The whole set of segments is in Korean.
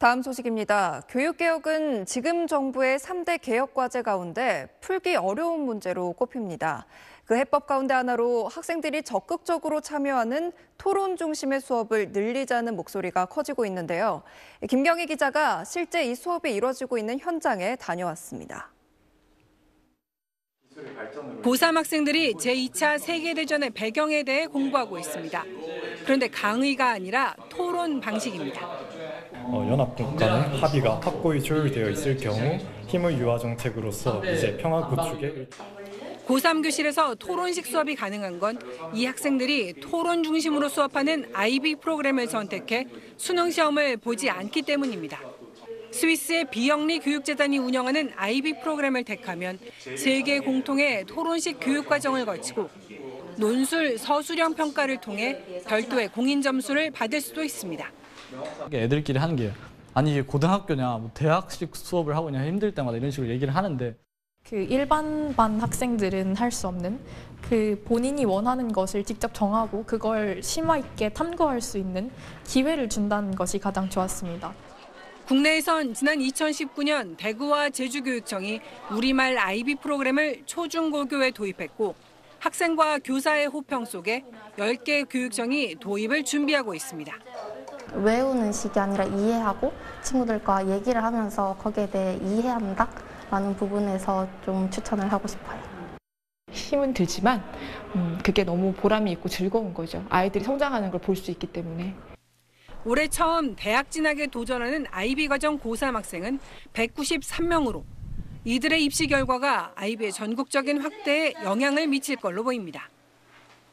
다음 소식입니다. 교육개혁은 지금 정부의 3대 개혁 과제 가운데 풀기 어려운 문제로 꼽힙니다. 그 해법 가운데 하나로 학생들이 적극적으로 참여하는 토론 중심의 수업을 늘리자는 목소리가 커지고 있는데요. 김경희 기자가 실제 이 수업이 이뤄지고 있는 현장에 다녀왔습니다. 고3 학생들이 제2차 세계대전의 배경에 대해 공부하고 있습니다. 그런데 강의가 아니라 토론 방식입니다. 어, 연합국 간의 합의가 확고히 조율되어 있을 경우 힘의 유화 정책으로서 이제 평화 구축에 고3 교실에서 토론식 수업이 가능한 건 이 학생들이 토론 중심으로 수업하는 IB 프로그램을 선택해 수능 시험을 보지 않기 때문입니다. 스위스의 비영리 교육재단이 운영하는 IB 프로그램을 택하면 세계 공통의 토론식 교육 과정을 거치고 논술 서술형 평가를 통해 별도의 공인 점수를 받을 수도 있습니다. 애들끼리 하는 게 아니 이게 고등학교냐 뭐 대학식 수업을 하고 냐 힘들 때마다 이런 식으로 얘기를 하는데 그 일반 반 학생들은 할 수 없는 그 본인이 원하는 것을 직접 정하고 그걸 심화 있게 탐구할 수 있는 기회를 준다는 것이 가장 좋았습니다. 국내에선 지난 2019년 대구와 제주교육청이 우리말 IB 프로그램을 초중고교에 도입했고 학생과 교사의 호평 속에 10개 교육청이 도입을 준비하고 있습니다. 외우는 식이 아니라 이해하고 친구들과 얘기를 하면서 거기에 대해 이해한다 라는 부분에서 좀 추천을 하고 싶어요. 힘은 들지만 음, 그게 너무 보람이 있고 즐거운 거죠. 아이들이 성장하는 걸 볼 수 있기 때문에. 올해 처음 대학 진학에 도전하는 IB 과정 고3 학생은 193명으로 이들의 입시 결과가 IB의 전국적인 확대에 영향을 미칠 걸로 보입니다.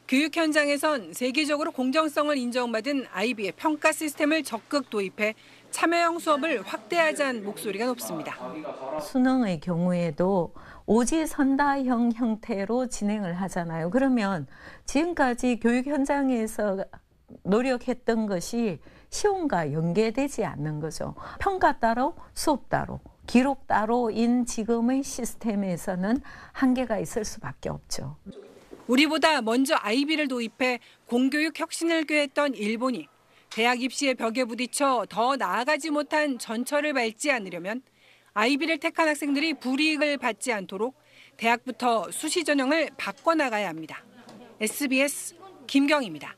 교육 현장에선 세계적으로 공정성을 인정받은 IB의 평가 시스템을 적극 도입해 참여형 수업을 확대하자는 목소리가 높습니다. 수능의 경우에도 오지 선다형 형태로 진행을 하잖아요. 그러면 지금까지 교육 현장에서 노력했던 것이 시험과 연계되지 않는 거죠. 평가 따로 수업 따로 기록 따로인 지금의 시스템에서는 한계가 있을 수밖에 없죠. 우리보다 먼저 IB를 도입해 공교육 혁신을 꾀했던 일본이 대학 입시의 벽에 부딪혀 더 나아가지 못한 전철을 밟지 않으려면 IB를 택한 학생들이 불이익을 받지 않도록 대학부터 수시 전형을 바꿔나가야 합니다. SBS 김경입니다.